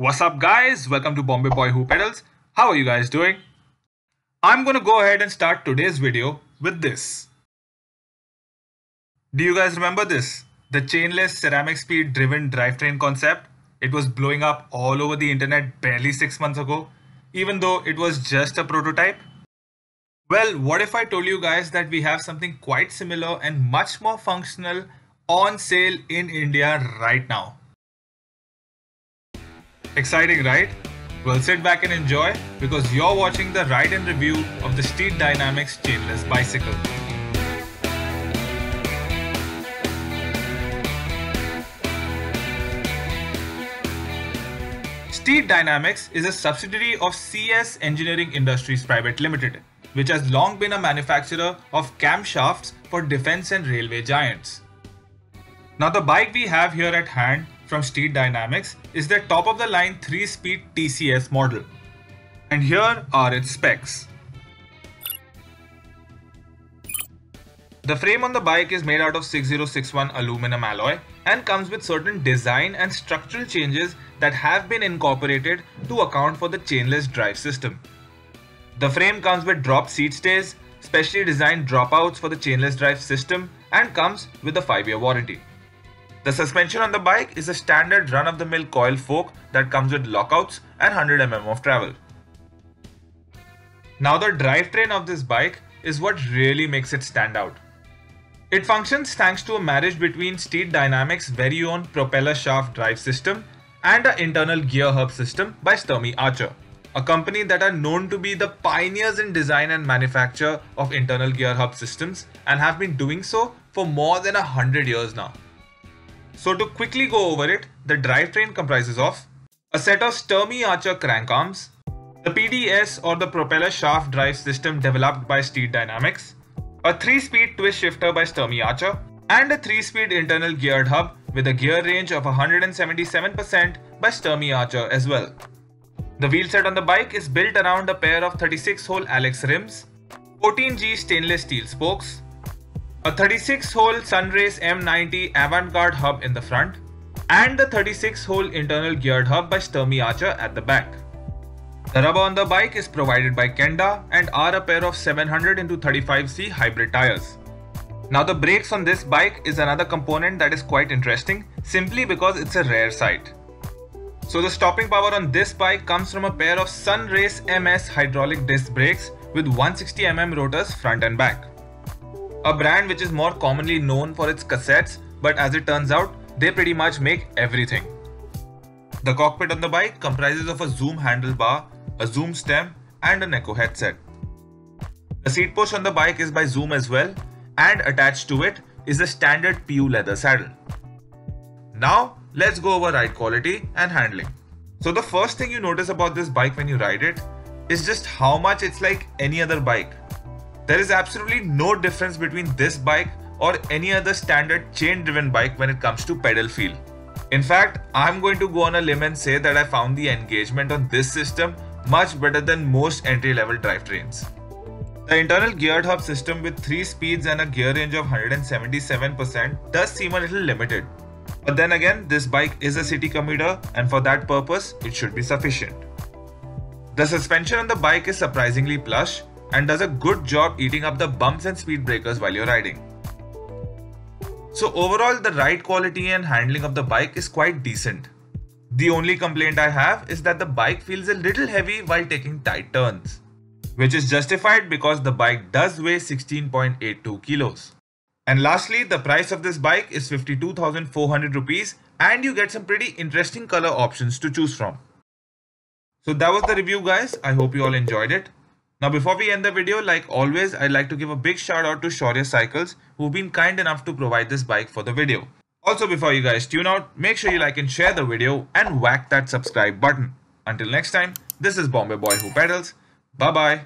What's up guys? Welcome to Bombay Boy Who Pedals. How are you guys doing? I'm gonna go ahead and start today's video with this. Do you guys remember this? The chainless CeramicSpeed DrivEn drivetrain concept? It was blowing up all over the internet barely 6 months ago, even though it was just a prototype. Well, what if I told you guys that we have something quite similar and much more functional on sale in India right now? Exciting, right? Well, sit back and enjoy because you're watching the ride and review of the Steed Dynamics chainless bicycle. Steed Dynamics is a subsidiary of Ceeyes Engineering Industries Private Limited, which has long been a manufacturer of camshafts for defense and railway giants. Now the bike we have here at hand from Steed Dynamics is their top of the line 3-speed TCS model. And here are its specs. The frame on the bike is made out of 6061 aluminum alloy and comes with certain design and structural changes that have been incorporated to account for the chainless drive system. The frame comes with drop seat stays, specially designed dropouts for the chainless drive system and comes with a 5-year warranty. The suspension on the bike is a standard run-of-the-mill coil fork that comes with lockouts and 100 mm of travel. Now the drivetrain of this bike is what really makes it stand out. It functions thanks to a marriage between Steed Dynamics' very own propeller shaft drive system and an internal gear hub system by Sturmey Archer, a company that are known to be the pioneers in design and manufacture of internal gear hub systems and have been doing so for more than a hundred years now. So to quickly go over it, the drivetrain comprises of a set of Sturmey Archer crank arms, the PDS or the propeller shaft drive system developed by Steed Dynamics, a 3-speed twist shifter by Sturmey Archer, and a 3-speed internal geared hub with a gear range of 177% by Sturmey Archer as well. The wheelset on the bike is built around a pair of 36-hole Alex rims, 14G stainless steel spokes, a 36-hole Sunrace M90 Avantgarde hub in the front, and the 36-hole internal geared hub by Sturmey Archer at the back. The rubber on the bike is provided by Kenda and are a pair of 700 x 35C hybrid tires. Now the brakes on this bike is another component that is quite interesting simply because it's a rare sight. So the stopping power on this bike comes from a pair of Sunrace MS hydraulic disc brakes with 160mm rotors front and back a brand which is more commonly known for its cassettes, but as it turns out, they pretty much make everything. The cockpit on the bike comprises of a zoom handlebar, a zoom stem, and an echo headset. The seat post on the bike is by Zoom as well, and attached to it is a standard PU leather saddle. Now, let's go over ride quality and handling. So the first thing you notice about this bike when you ride it is just how much it's like any other bike. There is absolutely no difference between this bike or any other standard chain driven bike when it comes to pedal feel. In fact, I'm going to go on a limb and say that I found the engagement on this system much better than most entry level drivetrains. The internal geared hub system with 3 speeds and a gear range of 177% does seem a little limited. But then again, this bike is a city commuter and for that purpose, it should be sufficient. The suspension on the bike is surprisingly plush and does a good job eating up the bumps and speed breakers while you're riding. So overall the ride quality and handling of the bike is quite decent. The only complaint I have is that the bike feels a little heavy while taking tight turns, which is justified because the bike does weigh 16.82 kilos. And lastly, the price of this bike is 52,400 rupees and you get some pretty interesting color options to choose from. So that was the review guys. I hope you all enjoyed it. Now before we end the video, like always, I'd like to give a big shout out to Shaurya Cycles who've been kind enough to provide this bike for the video. Also before you guys tune out, make sure you like and share the video and whack that subscribe button. Until next time, this is Bombay Boy Who Pedals. Bye bye.